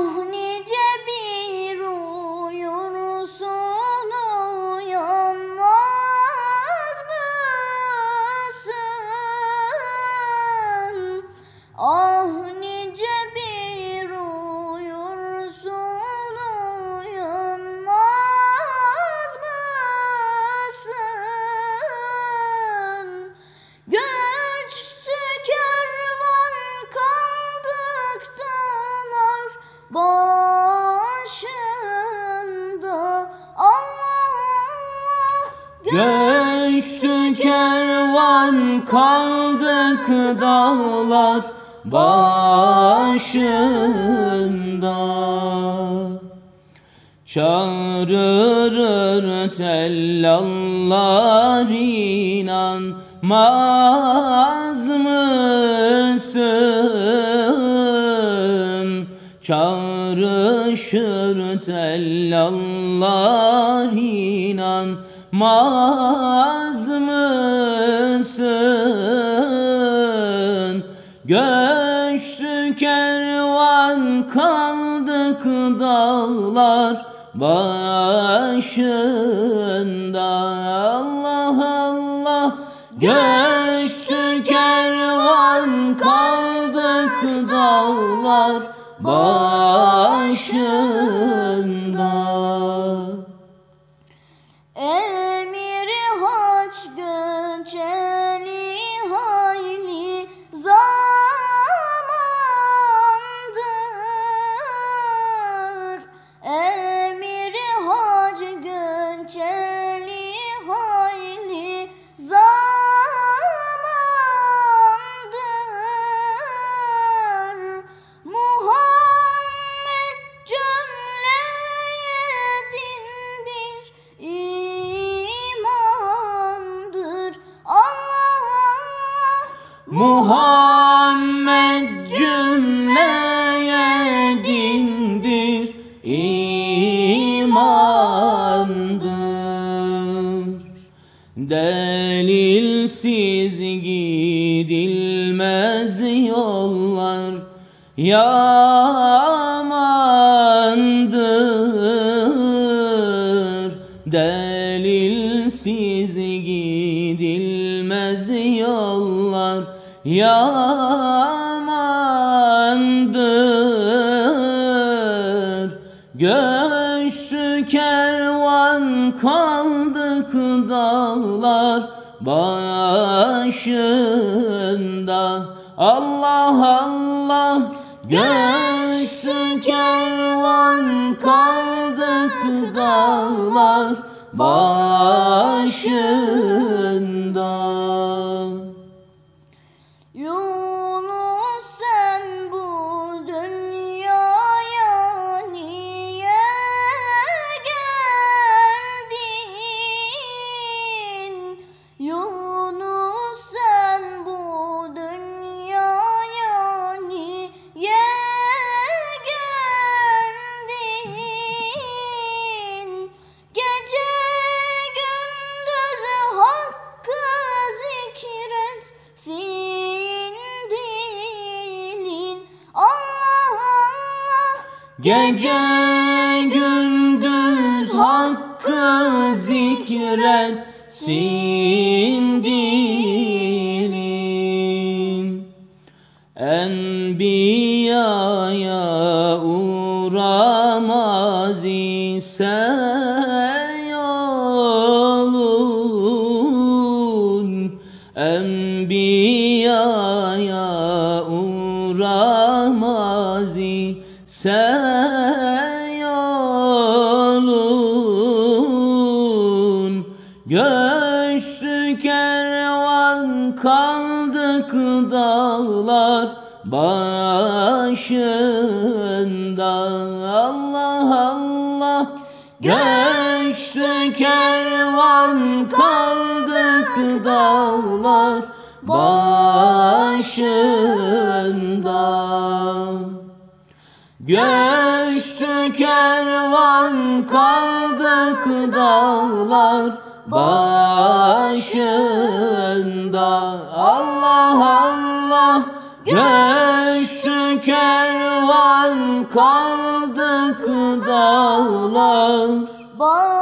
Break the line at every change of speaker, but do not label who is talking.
你兄。Göçtü kervan kaldık dağlar başında
Çağırır tellallar inanmaz mısın? Çağrışır tellallar inanmaz mısın? Göçtü kervan kaldık dağlar başında. Allah Allah. Göçtü kervan kaldık dağlar başında
Muhammed cümleye dindir imandır.
Delilsiz gidilmez yollar yamandır. Delilsiz gidilmez yollar yamandır. Göçtü kervan kaldık dağlar başında. Allah Allah. Göçtü kervan kaldık dağlar başında Gece gündüz hakkı zikretsin dilin. Enbiyaya uğramaz ise yolun Enbiyaya uğramaz ise yolun Göçtü kervan kaldık dağlar başında. Allah Allah Göçtü kervan kaldık dağlar başında Göçtü kervan kaldık dağlar başında. Allah Allah Göçtü kervan kaldık dağlar
Bağ